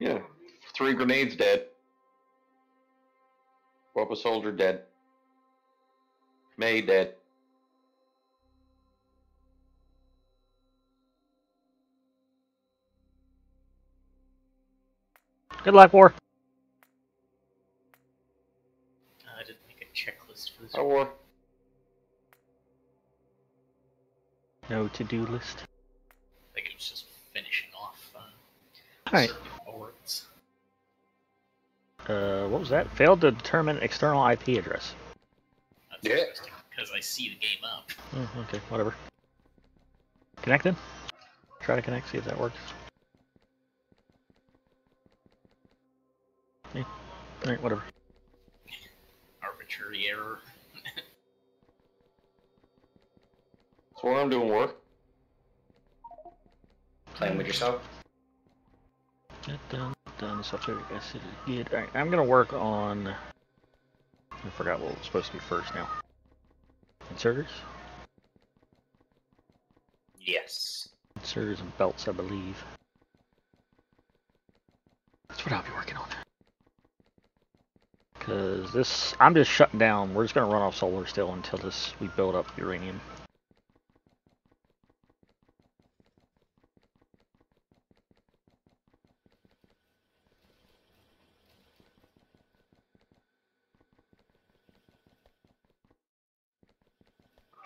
Yeah. Three grenades dead. Whoop a soldier dead. May dead. Good luck, War. Uh, I didn't make a checklist for this. I war. No to-do list. I think it was just finishing off. Uh, Alright. certain boards. Uh, what was that? Failed to determine external IP address. That's Yeah. interesting because I see the game up. Oh, okay, whatever. Connected? Try to connect, see if that works. Yeah. Alright, whatever. Arbitrary error. That's what I'm doing work. Playing with yourself? Sulfuric acid is good. I'm gonna work on. I forgot what was supposed to be first now. Inserters? Yes. Inserters and belts, I believe. That's what I'll be working on. Cause this, I'm just shutting down. We're just gonna run off solar still until this we build up uranium.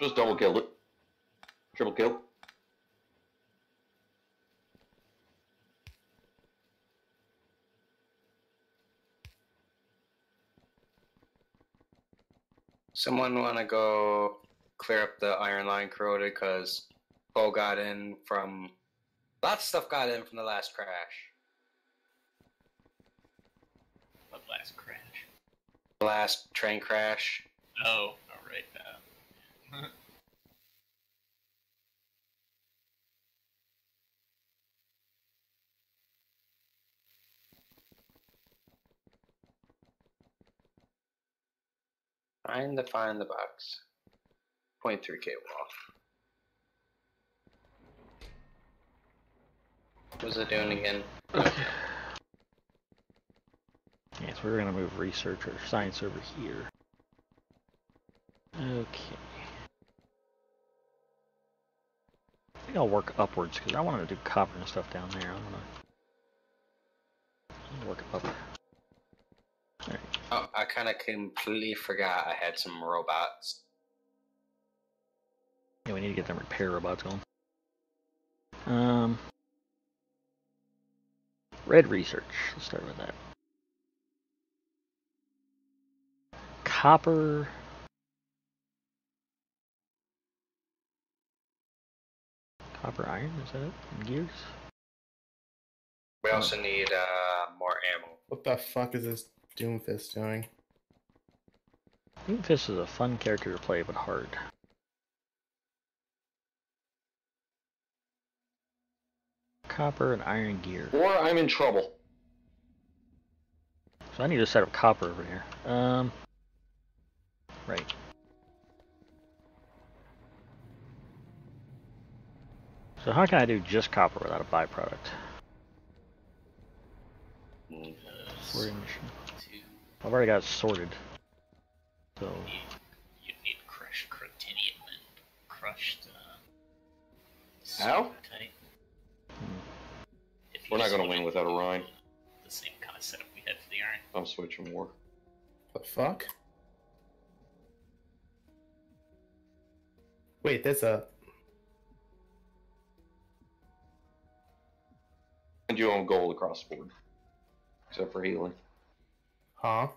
Just double killed it. Triple kill. Someone want to go clear up the iron line corroded because Bo got in from. Lots of stuff got in from the last crash. What last crash? The last train crash. Oh, alright. Uh, Trying the find the box. 0.3k wall. What was it doing again? Okay. Yes, we're gonna move research or science over here. Okay. I think I'll work upwards because I wanted to do copper and stuff down there. I'm gonna, I'm gonna work up. Alright. Oh, I kind of completely forgot I had some robots. Yeah, we need to get them repair robots going. Um, red research. Let's start with that. Copper. Copper iron, is that it? And gears? We also need uh, more ammo. What the fuck is this Doomfist doing? Doomfist is a fun character to play, but hard. Copper and iron gear. Or I'm in trouble. So I need a set of copper over here. Um, right. So how can I do just copper without a byproduct? Sorting machine. two. I've already got it sorted. So You, you need crushed crotinium and crushed. Uh, How? Hmm. We're not gonna win without a Rhine. The same kind of setup we had for the iron. I'm switching war. What the fuck? Wait, there's a. And you own gold across the board. Except for healing. Huh?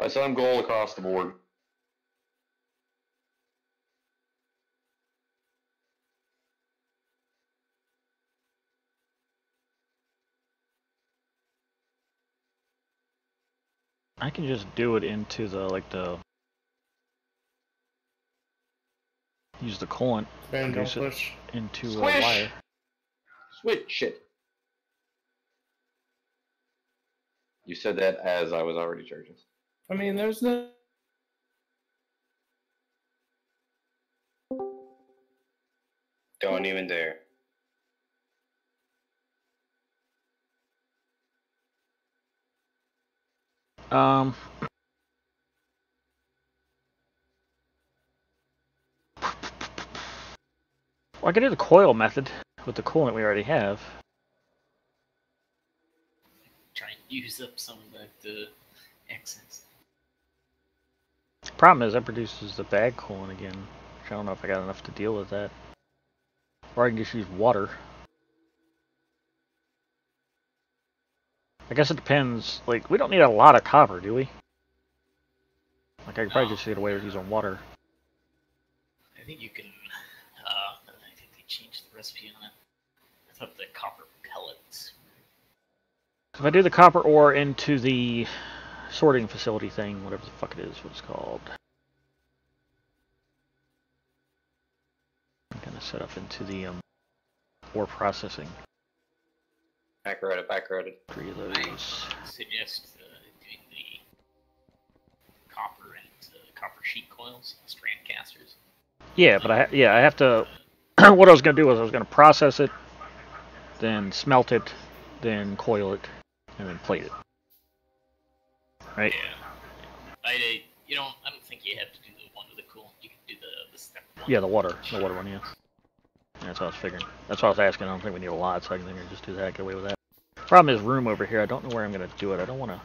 I said I'm gold across the board. I can just do it into the like the use the coolant Ben, don't push. into a wire. Switch it. You said that as I was already charging. I mean, there's no. Don't even dare. Um. I can do the coil method with the coolant we already have use up some of the, the excess. Problem is, that produces the bag coolant again. Which I don't know if I got enough to deal with that. Or I can just use water. I guess it depends. Like, we don't need a lot of copper, do we? Like, I could probably No. just get away with using water. I think you can. Uh, I think they changed the recipe on it. I thought the copper pellets. If I do the copper ore into the sorting facility thing, whatever the fuck it is, what it's called. I'm gonna set up into the um, ore processing. Back roaded, back roaded. Three of I those. suggest uh, doing the copper and uh, copper sheet coils, strand casters. Yeah, but I yeah I have to. what I was gonna do was I was gonna process it, then smelt it, then coil it, and then plate it. Right. Yeah. I, I uh, you don't. I don't think you have to do the one with the cool. You can do the the step one. Yeah, the water, the water one, yeah. That's what I was figuring. That's what I was asking. I don't think we need a lot, so I can just do that. Get away with that. Problem is room over here. I don't know where I'm gonna do it. I don't want to.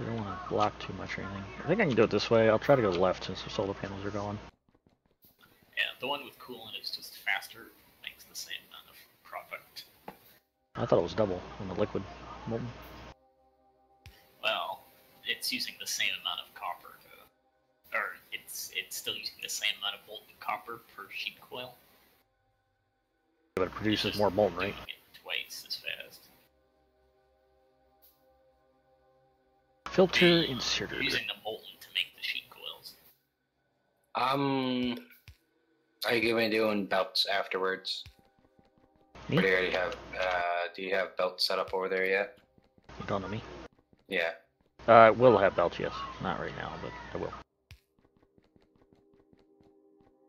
I don't want to block too much or anything. I think I can do it this way. I'll try to go left since the solar panels are gone. Yeah, the one with coolant is just faster. Makes the same amount of product. I thought it was double on the liquid. molten. Well, it's using the same amount of copper, to, or it's it's still using the same amount of molten copper per sheet coil. But it produces more molten, right? it Twice as fast. Filter inserter. Using the molten to make the sheet coils. Um, are you going to be doing belts afterwards? Me? Or do already have? Uh, do you have belts set up over there yet? You don't know me. Yeah. Uh, I will have belts, yes. Not right now, but I will.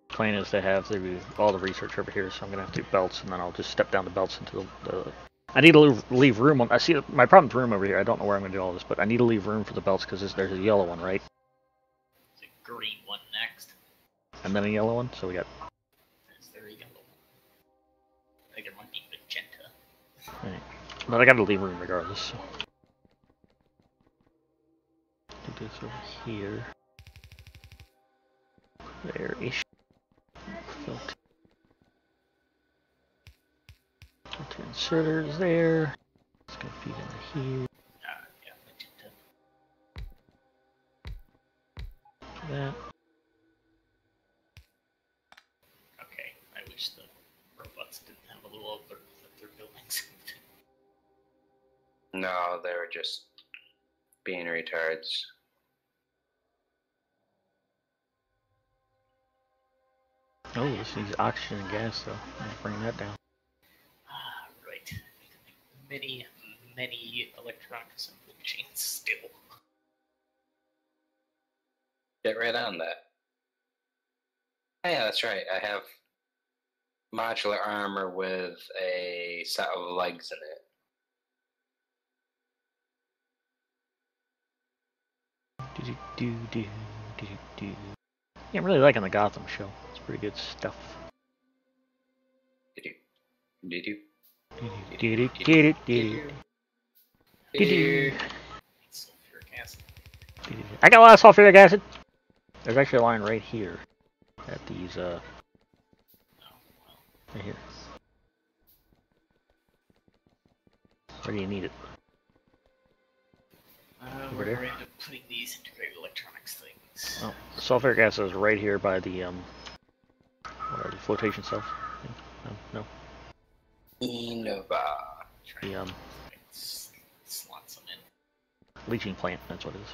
Plan is to have the, all the research over here, so I'm gonna have to do belts, and then I'll just step down the belts into the. the I need to leave, leave room. On, I see my problem's room over here. I don't know where I'm gonna do all this, but I need to leave room for the belts because there's a yellow one, right? There's a green one next. And then a yellow one. So we got. But I gotta leave room regardless. So. Do this over here. There ish. Filter. Filter inserters there. It's gonna feed into here. Being retards. Oh, this needs oxygen and gas though. I'm gonna bring that down. ah, right. Many, many electronic assembly machines still. Get right on that. Oh, yeah, that's right. I have modular armor with a set of legs in it. Yeah, I'm really liking the Gotham show. It's pretty good stuff. I got a lot of sulfuric acid. There's actually a line right here at these, uh, right here. Where do you need it? Uh, Over where there? we end putting these integrated electronics things. Oh, the sulfuric acid is right here by the, um, what are the flotation cells? No, no. Innova. The, um, and s- slot some in. leaching plant, that's what it is.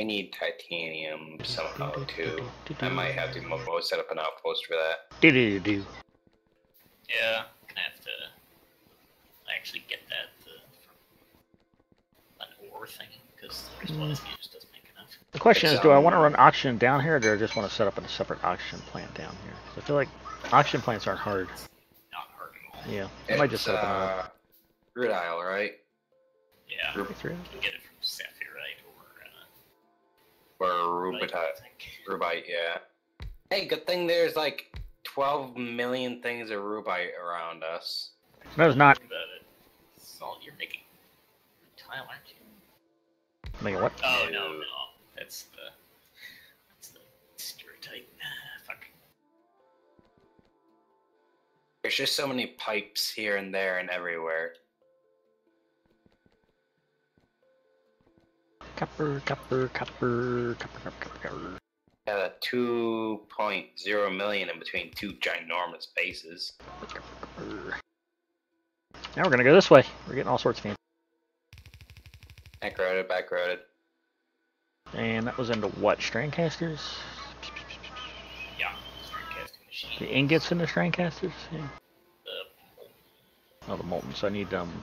I need titanium somehow too. I might have to mo- set up an outpost for that. Do do do. Yeah, I'm gonna have to actually get that from an ore thing because the Mm. response just doesn't make enough. The question It's, is, do I um, want to run oxygen down here, or do I just want to set up a separate oxygen plant down here? I feel like oxygen plants aren't hard. Not hard at all. Yeah, I might just It's, set up another. uh, Root Isle, right? Yeah, Group- you Through. can get it from Saphirite or uh, Or Rubyte, rubitite. Rubyte, yeah. Hey, good thing there's like 12 million things of rubyte around us. No, it's not. Think about it. Salt, you're making tile, aren't you? Make what? Oh No. no, no, that's the that's the stereotype. Fuck. There's just so many pipes here and there and everywhere. Copper, copper, copper, copper, copper, copper, copper. Yeah, 2.0 million in between two ginormous bases. copper, copper. Now we're gonna go this way. We're getting all sorts of fancy. Back roaded, back roaded. And that was into what? Strandcasters? Yeah, casting machine. The ingots into Strandcasters? Yeah. The Oh, the molten. So I need um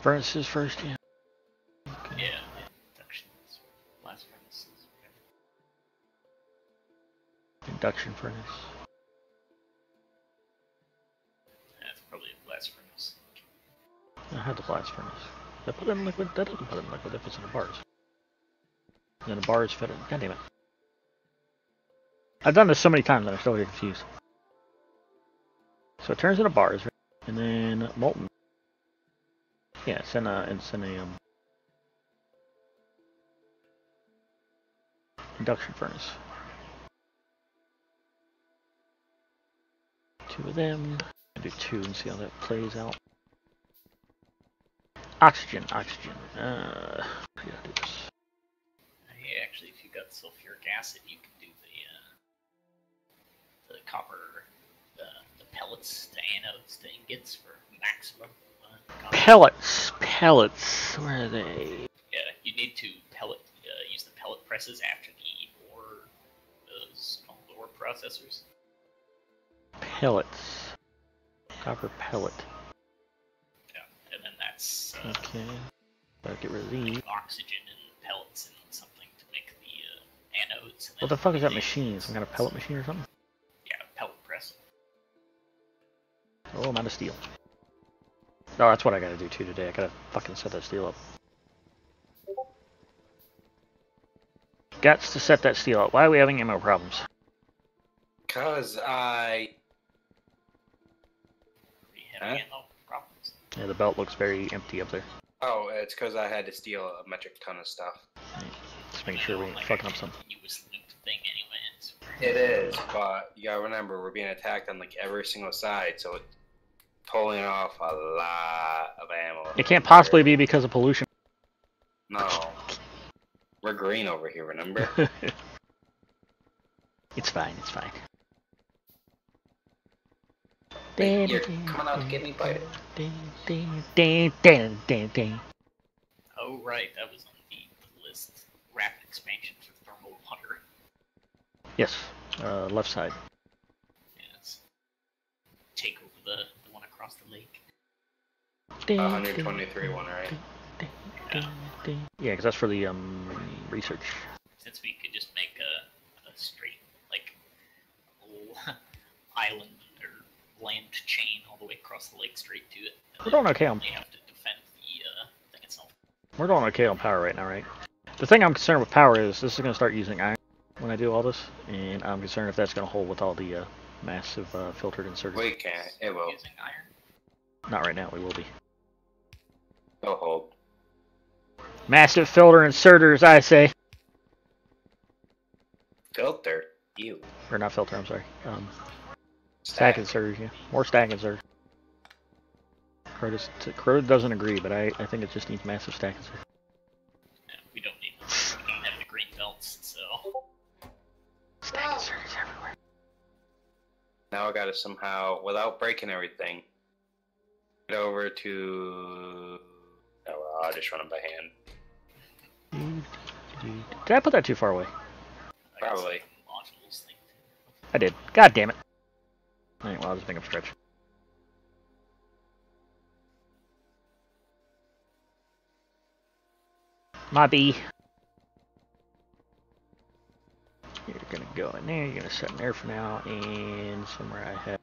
furnaces first. Yeah. yeah, inductions, blast furnaces. Induction furnace. That's probably a blast furnace. I had the blast furnace. Did I put in liquid? That doesn't put in liquid if it's in the bars. And then the bars fit it. God damn it. I've done this so many times that I'm still getting confused. So it turns into bars? And then molten. Yeah, it's in a, it's in a, um, induction furnace. Two of them. I'll do two and see how that plays out. Oxygen, oxygen. Uh, how do this? Hey, actually, if you've got sulfuric acid, you can do the uh, the copper, the, the pellets, the anodes, the ingots for maximum. Uh. Pellets, pellets. Where are they? Yeah, you need to pellet uh, use the pellet presses after the ore those called ore processors. Pellets. Copper pellet. Okay. Better get rid of these. oxygen and pellets and something to make the uh, anodes. And What the fuck is that machine? Some kind of pellet machine or something? Yeah, pellet press. Oh, I'm out of steel. Oh, that's what I gotta do too today. I gotta fucking set that steel up. Gots to set that steel up. Why are we having ammo problems? Cause I Are you having Huh? Ammo? Yeah, the belt looks very empty up there. oh, it's because I had to steal a metric ton of stuff. Just making sure we ain't Like, fucking up something. continuous loop thing, anyways. It is, but you gotta remember we're being attacked on like every single side, so it's pulling off a lot of ammo. It can't possibly be because of pollution. No, we're green over here. Remember? it's fine, it's fine. Wait, you're coming out to get me, bite Oh, right, that was on the, the list. Rapid expansion for thermal water. Yes, uh, left side. Yes. Take over the, the one across the lake. 123 one, right? Yeah, because that's for the um research. Since we could just make a, a straight, like, island or land chain all the way across the lake straight to it. We're then doing okay on have to defend the uh, thing itself. we're doing okay on power right now, right? The thing I'm concerned with power is this is gonna start using iron when I do all this, and I'm concerned if that's gonna hold with all the uh, massive uh, filtered inserters. We can't. It will. Using iron. Not right now. We will be It'll hold. massive filter inserters. I say, Filter. You. or not filter. I'm sorry. Um, stack inserters. Yeah, more stack inserters. Crow, just, Crow doesn't agree, but I, I think it just needs massive stack inserters. Yeah, we don't need. We don't have the green belts, so Stack inserters everywhere. Now I gotta somehow, without breaking everything, get over to. Oh, well, I'll just run them by hand. Did I put that too far away? I Probably. I did. God damn it. Alright, well, I'll just make them stretch. Bee. You're gonna go in there, you're gonna set in there for now, and somewhere I have